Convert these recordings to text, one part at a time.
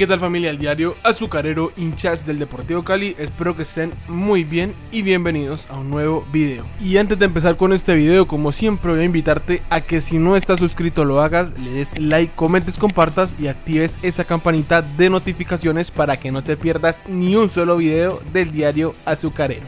¿qué tal familia del diario azucarero hinchas del Deportivo Cali? Espero que estén muy bien y bienvenidos a un nuevo video. Y antes de empezar con este video, como siempre voy a invitarte a que si no estás suscrito lo hagas, le des like, comentes, compartas y actives esa campanita de notificaciones para que no te pierdas ni un solo video del diario azucarero.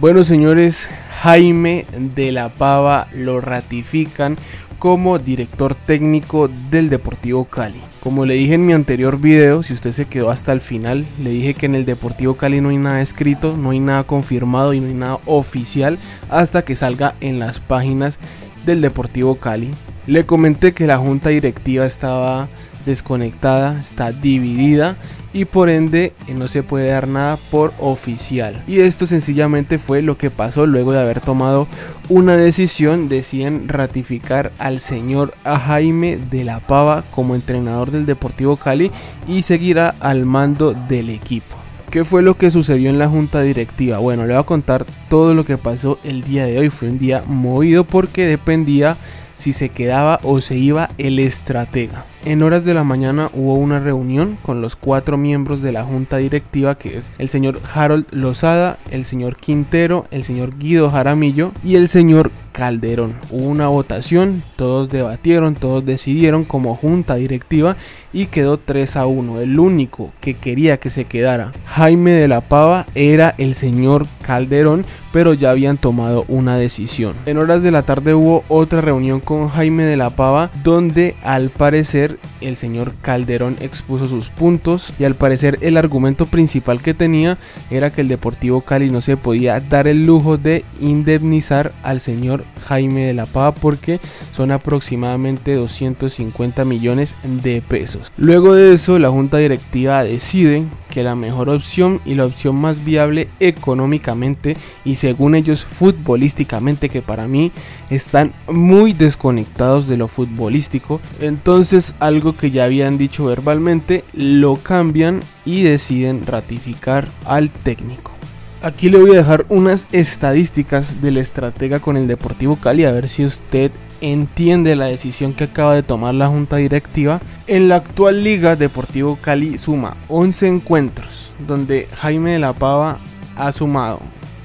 Bueno señores, Jaime de la Pava lo ratifican como director técnico del Deportivo Cali. Como le dije en mi anterior video, si usted se quedó hasta el final, le dije que en el Deportivo Cali no hay nada escrito, no hay nada confirmado y no hay nada oficial hasta que salga en las páginas del Deportivo Cali. Le comenté que la junta directiva estaba desconectada, está dividida y por ende eh, no se puede dar nada por oficial. Y esto sencillamente fue lo que pasó luego de haber tomado una decisión, deciden ratificar al señor Jaime de la Pava como entrenador del Deportivo Cali y seguirá al mando del equipo. ¿Qué fue lo que sucedió en la junta directiva? Bueno, le voy a contar todo lo que pasó el día de hoy. Fue un día movido porque dependía si se quedaba o se iba el estratega. En horas de la mañana hubo una reunión con los cuatro miembros de la junta directiva que es el señor Harold Lozada, el señor Quintero, el señor Guido Jaramillo y el señor Calderón. Hubo una votación, todos debatieron, todos decidieron como junta directiva y quedó 3 a 1. El único que quería que se quedara Jaime de la Pava era el señor Calderón, pero ya habían tomado una decisión. En horas de la tarde hubo otra reunión con Jaime de la Pava donde al parecer el señor Calderón expuso sus puntos y al parecer el argumento principal que tenía era que el Deportivo Cali no se podía dar el lujo de indemnizar al señor Jaime de la Pava porque son aproximadamente 250 millones de pesos. Luego de eso, la junta directiva decide que la mejor opción y la opción más viable económicamente y según ellos futbolísticamente que para mí están muy desconectados de lo futbolístico entonces algo que ya habían dicho verbalmente lo cambian y deciden ratificar al técnico Aquí le voy a dejar unas estadísticas del estratega con el Deportivo Cali a ver si usted entiende la decisión que acaba de tomar la junta directiva. En la actual liga Deportivo Cali suma 11 encuentros donde Jaime de la Pava ha sumado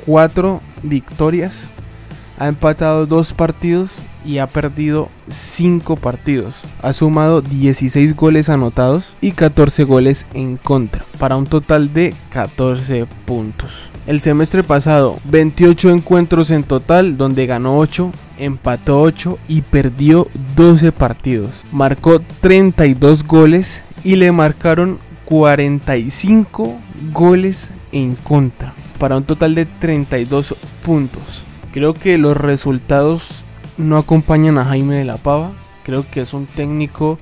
4 victorias, ha empatado 2 partidos y ha perdido 5 partidos. Ha sumado 16 goles anotados y 14 goles en contra, para un total de 14 puntos. El semestre pasado, 28 encuentros en total, donde ganó 8, empató 8 y perdió 12 partidos. Marcó 32 goles y le marcaron 45 goles en contra, para un total de 32 puntos. Creo que los resultados no acompañan a Jaime de la Pava. Creo que es un técnico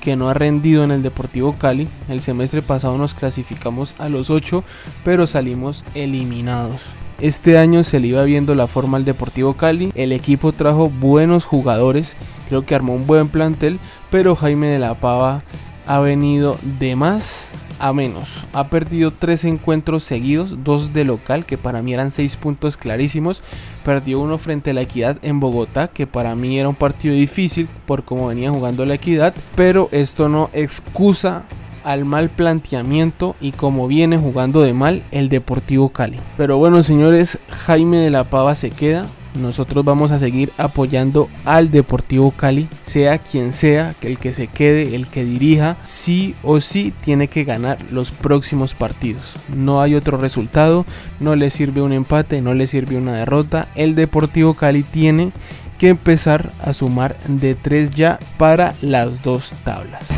que no ha rendido en el Deportivo Cali. El semestre pasado nos clasificamos a los 8, pero salimos eliminados. Este año se le iba viendo la forma al Deportivo Cali. El equipo trajo buenos jugadores. Creo que armó un buen plantel, pero Jaime de la Pava ha venido de más a menos. Ha perdido tres encuentros seguidos, dos de local, que para mí eran seis puntos clarísimos. Perdió uno frente a la Equidad en Bogotá, que para mí era un partido difícil por cómo venía jugando la Equidad. Pero esto no excusa al mal planteamiento y como viene jugando de mal el Deportivo Cali. Pero bueno, señores, Jaime de la Pava se queda nosotros vamos a seguir apoyando al Deportivo Cali, sea quien sea, que el que se quede, el que dirija, sí o sí tiene que ganar los próximos partidos. No hay otro resultado, no le sirve un empate, no le sirve una derrota. El Deportivo Cali tiene que empezar a sumar de tres ya para las dos tablas.